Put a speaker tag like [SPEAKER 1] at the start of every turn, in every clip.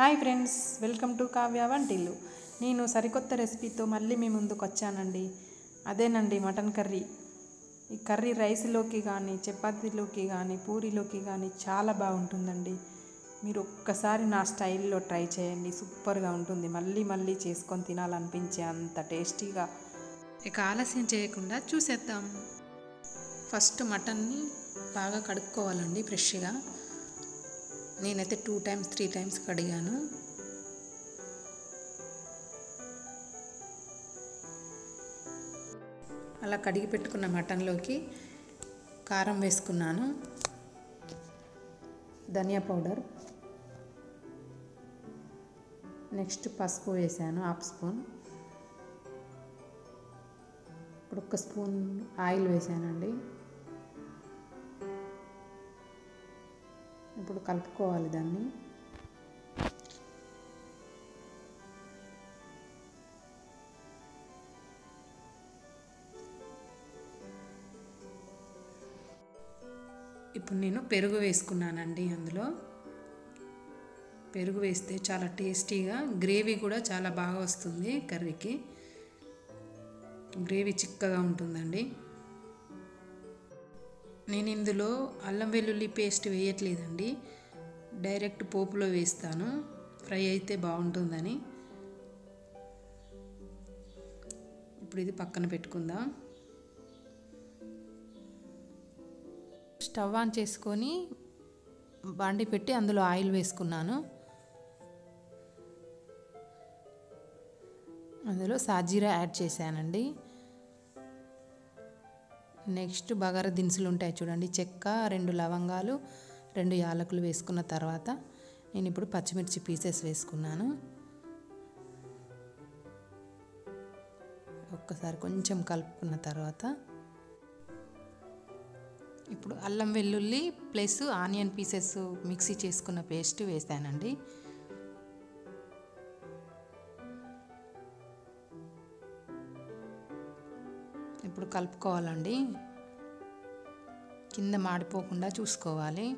[SPEAKER 1] Hi friends welcome to Kavya Vantillu. నేను సరికొత్త రెసిపీతో మళ్ళీ మీ ముందుకు వచ్చానండి. అదేనండి మటన్ కర్రీ. ఈ కర్రీ రైస్లోకి కానీ చపాతీలోకి కానీ పూరీలోకి కానీ చాలా బాగుంటుందండి. మీరు ఒక్కసారి నా స్టైల్లో ట్రై చేయండి. సూపర్గా ఉంటుంది. మళ్ళీ మళ్ళీ చేసుకొని తినాలనిపించే అంత టేస్టీగా. ఇక ఆలస్యం చేయకుండా చూసేద్దాం. ఫస్ట్ మటన్ని బాగా కడుక్కోవాలండి ఫ్రెష్గా. నేనైతే టూ టైమ్స్ త్రీ టైమ్స్ కడిగాను. అలా కడిగి పెట్టుకున్న మటన్లోకి కారం వేసుకున్నాను. ధనియా పౌడర్. నెక్స్ట్ పసుపు వేసాను హాఫ్ స్పూన్. ఇప్పుడు ఒక స్పూన్ ఆయిల్ వేసానండి. ఇప్పుడు కలుపుకోవాలి దాన్ని. ఇప్పుడు నేను పెరుగు వేసుకున్నానండి అందులో. పెరుగు వేస్తే చాలా టేస్టీగా గ్రేవీ కూడా చాలా బాగా వస్తుంది కర్రీకి. గ్రేవీ చిక్కగా ఉంటుందండి. నేను ఇందులో అల్లం వెల్లుల్లి పేస్ట్ వేయట్లేదండి. డైరెక్ట్ పోపులో వేస్తాను. ఫ్రై అయితే బాగుంటుందని. ఇప్పుడు ఇది పక్కన పెట్టుకుందాం. స్టవ్ ఆన్ చేసుకొని బండి పెట్టి అందులో ఆయిల్ వేసుకున్నాను. అందులో సాజీరా యాడ్ చేశానండి. నెక్స్ట్ బగార దినుసులు ఉంటాయి చూడండి. చెక్క రెండు లవంగాలు రెండు యాలకులు వేసుకున్న తర్వాత నేను ఇప్పుడు పచ్చిమిర్చి పీసెస్ వేసుకున్నాను. ఒక్కసారి కొంచెం కలుపుకున్న తర్వాత ఇప్పుడు అల్లం వెల్లుల్లి ప్లస్ ఆనియన్ పీసెస్ మిక్సీ చేసుకున్న పేస్ట్ వేసానండి. ఇప్పుడు కలుపుకోవాలండి. కింద మాడిపోకుండా చూసుకోవాలి.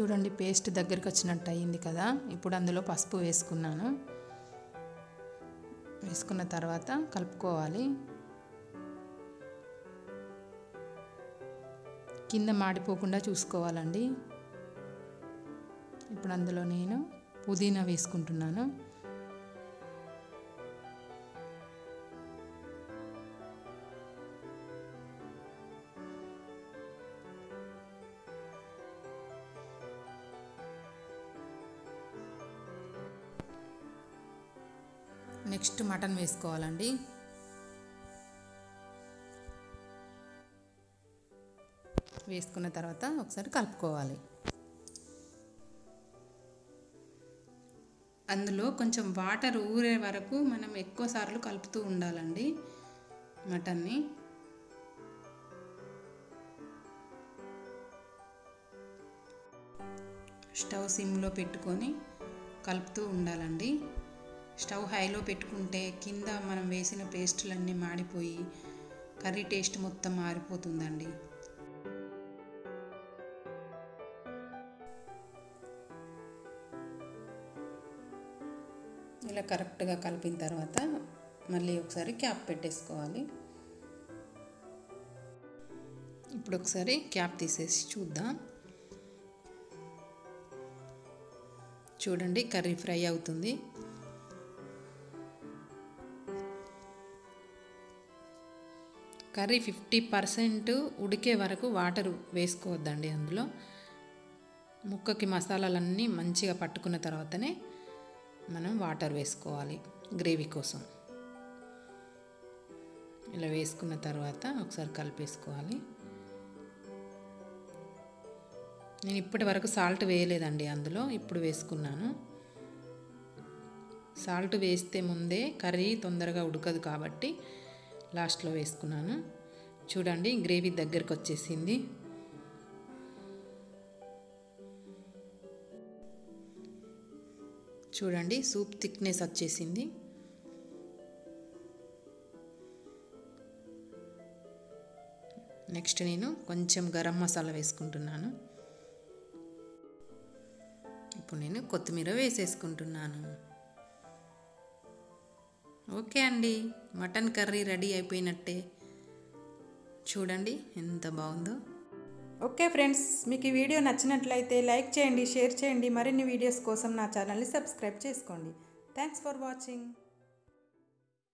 [SPEAKER 1] చూడండి పేస్ట్ దగ్గరికి వచ్చినట్టు అయ్యింది కదా. ఇప్పుడు అందులో పసుపు వేసుకున్నాను. వేసుకున్న తర్వాత కలుపుకోవాలి. కింద మాడిపోకుండా చూసుకోవాలండి. ఇప్పుడు అందులో నేను పుదీనా వేసుకుంటున్నాను. నెక్స్ట్ మటన్ వేసుకోవాలండి. వేసుకున్న తర్వాత ఒకసారి కలుపుకోవాలి. అందులో కొంచెం వాటర్ ఊరే వరకు మనం ఎక్కువ సార్లు కలుపుతూ ఉండాలండి మటన్ని. స్టవ్ సిమ్లో పెట్టుకొని కలుపుతూ ఉండాలండి. స్టవ్ హైలో పెట్టుకుంటే కింద మనం వేసిన పేస్టులన్నీ మాడిపోయి కర్రీ టేస్ట్ మొత్తం మారిపోతుందండి. ఇలా కరెక్ట్గా కలిపిన తర్వాత మళ్ళీ ఒకసారి క్యాప్ పెట్టేసుకోవాలి. ఇప్పుడు ఒకసారి క్యాప్ తీసేసి చూద్దాం. చూడండి కర్రీ ఫ్రై అవుతుంది. కర్రీ ఫిఫ్టీ పర్సెంట్ ఉడికే వరకు వాటర్ వేసుకోవద్దండి అందులో. ముక్కకి మసాలాలన్నీ మంచిగా పట్టుకున్న తర్వాతనే మనం వాటర్ వేసుకోవాలి గ్రేవీ కోసం. ఇలా వేసుకున్న తర్వాత ఒకసారి కలిపేసుకోవాలి. నేను ఇప్పటి వరకు సాల్ట్ వేయలేదండి అందులో ఇప్పుడు వేసుకున్నాను. సాల్ట్ వేస్తే ముందే కర్రీ తొందరగా ఉడకదు కాబట్టి లాస్ట్లో వేసుకున్నాను. చూడండి గ్రేవీ దగ్గరకు వచ్చేసింది చూడండి సూప్ థిక్నెస్ వచ్చేసింది. నెక్స్ట్ నేను కొంచెం గరం మసాలా వేసుకుంటున్నాను. ఇప్పుడు నేను కొత్తిమీర వేసేసుకుంటున్నాను. ఓకే అండి. మటన్ కర్రీ రెడీ అయిపోయినట్టే. చూడండి ఎంత బాగుందో. ఓకే ఫ్రెండ్స్ మీకు ఈ వీడియో నచ్చినట్లయితే లైక్ చేయండి షేర్ చేయండి. మరిన్ని వీడియోస్ కోసం నా ఛానల్ని సబ్స్క్రైబ్ చేసుకోండి. Thanks for watching.